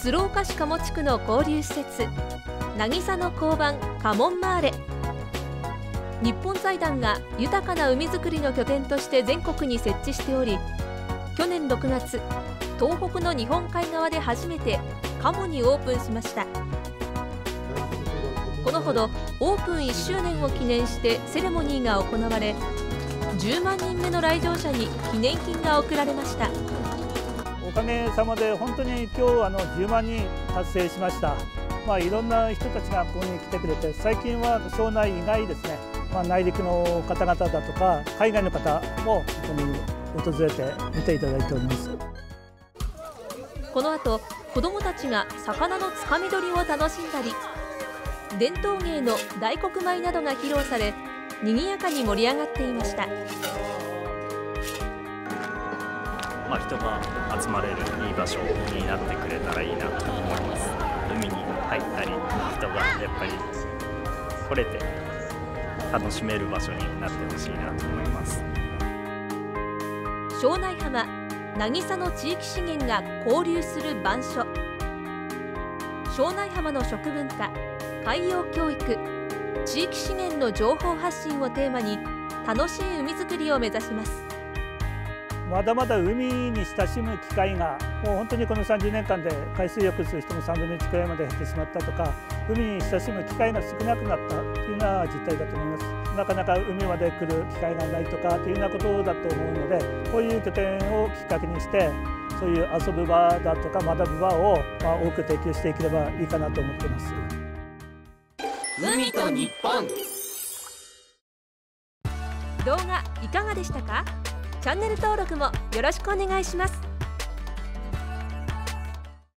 鶴岡市鴨地区の交流施設渚の交番カモンマーレ。日本財団が豊かな海づくりの拠点として全国に設置しており去年6月東北の日本海側で初めてカモにオープンしました。このほどオープン1周年を記念してセレモニーが行われ10万人目の来場者に記念品が贈られました。おかげさまで本当に今日あの10万人達成しました。まあ、いろんな人たちがここに来てくれて最近は庄内以外ですね、まあ、内陸の方々だとか海外の方もここに訪れて見ていただいております。この後子どもたちが魚のつかみ取りを楽しんだり伝統芸の大黒舞などが披露され賑やかに盛り上がっていました。まあ、人が集まれるいい場所になってくれたらいいなと思います海に入ったり人がやっぱり来れて楽しめる場所になってほしいなと思います。庄内浜渚の地域資源が交流する板所。庄内浜の食文化海洋教育地域資源の情報発信をテーマに楽しい海づくりを目指します。まだまだ海に親しむ機会がもう本当にこの30年間で海水浴する人も3分の1くらいまで減ってしまったとか海に親しむ機会が少なくなったというのは実態だと思います。なかなか海まで来る機会がないとかというようなことだと思うのでこういう拠点をきっかけにしてそういう遊ぶ場だとか学ぶ場をまあ多く提供していければいいかなと思っています。海と日本。動画いかがでしたか？チャンネル登録もよろしくお願いします。